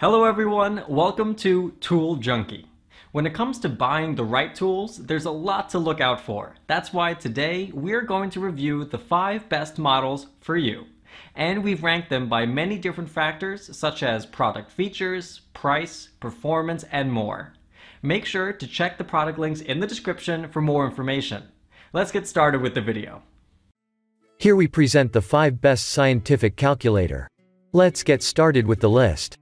Hello everyone, welcome to Tool Junkie. When it comes to buying the right tools, there's a lot to look out for. That's why today we're going to review the 5 best models for you. And we've ranked them by many different factors such as product features, price, performance, and more. Make sure to check the product links in the description for more information. Let's get started with the video. Here we present the 5 best scientific calculator. Let's get started with the list.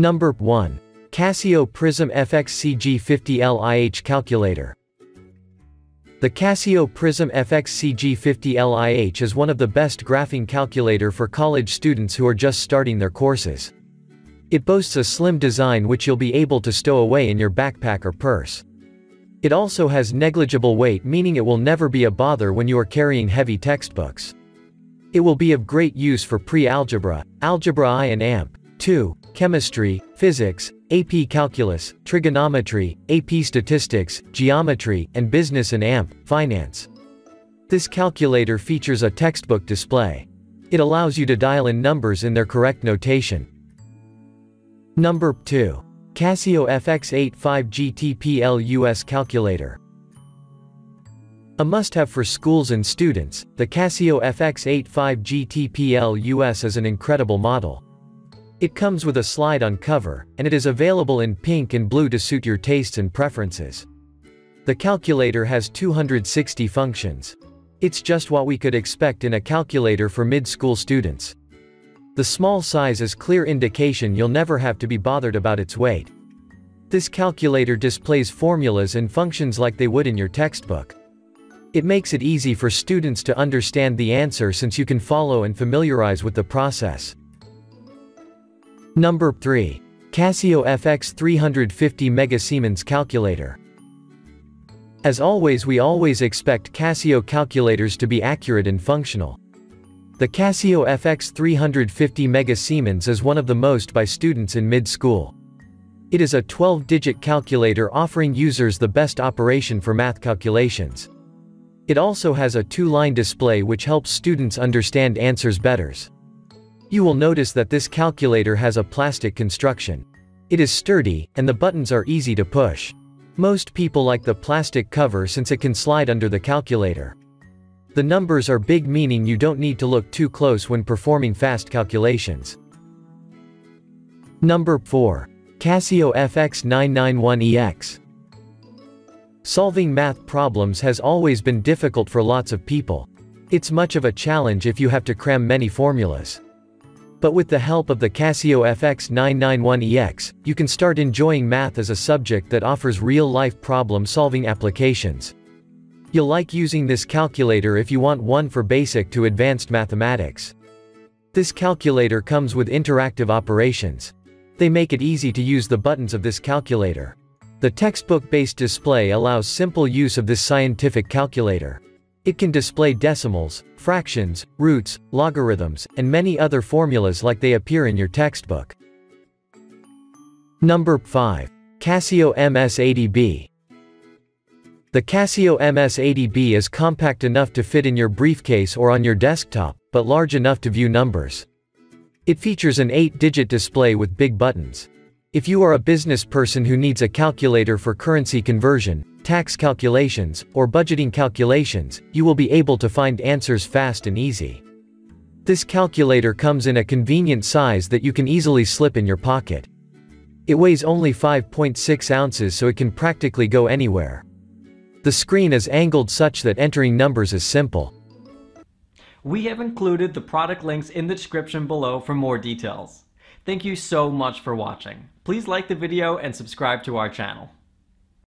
Number 1. Casio PRIZM FX-CG50L-IH Calculator. The Casio PRIZM FX-CG50L-IH is one of the best graphing calculator for college students who are just starting their courses. It boasts a slim design which you'll be able to stow away in your backpack or purse. It also has negligible weight meaning it will never be a bother when you are carrying heavy textbooks. It will be of great use for pre-algebra, algebra I and AMP, 2, chemistry, physics, AP Calculus, trigonometry, AP Statistics, geometry, and business and AMP, finance. This calculator features a textbook display. It allows you to dial in numbers in their correct notation. Number 2. Casio FX-85GTPLUS Calculator. A must-have for schools and students, the Casio FX-85GTPLUS is an incredible model. It comes with a slide-on cover, and it is available in pink and blue to suit your tastes and preferences. The calculator has 260 functions. It's just what we could expect in a calculator for mid-school students. The small size is clear indication you'll never have to be bothered about its weight. This calculator displays formulas and functions like they would in your textbook. It makes it easy for students to understand the answer since you can follow and familiarize with the process. Number 3. Casio FX 350 MS Calculator. As always we always expect Casio calculators to be accurate and functional. The Casio FX 350 MS is one of the most by students in mid-school. It is a 12-digit calculator offering users the best operation for math calculations. It also has a two-line display which helps students understand answers better. You will notice that this calculator has a plastic construction. It is sturdy, and the buttons are easy to push. Most people like the plastic cover since it can slide under the calculator. The numbers are big meaning you don't need to look too close when performing fast calculations. Number 4. Casio FX991EX. Solving math problems has always been difficult for lots of people. It's much of a challenge if you have to cram many formulas. But with the help of the Casio FX991EX, you can start enjoying math as a subject that offers real-life problem-solving applications. You'll like using this calculator if you want one for basic to advanced mathematics. This calculator comes with interactive operations. They make it easy to use the buttons of this calculator. The textbook-based display allows simple use of this scientific calculator. It can display decimals, fractions, roots, logarithms, and many other formulas like they appear in your textbook. Number 5. Casio MS-80B. The Casio MS-80B is compact enough to fit in your briefcase or on your desktop, but large enough to view numbers. It features an 8-digit display with big buttons. If you are a business person who needs a calculator for currency conversion, tax calculations, or budgeting calculations, you will be able to find answers fast and easy. This calculator comes in a convenient size that you can easily slip in your pocket. It weighs only 5.6 ounces so it can practically go anywhere. The screen is angled such that entering numbers is simple. We have included the product links in the description below for more details. Thank you so much for watching. Please like the video and subscribe to our channel.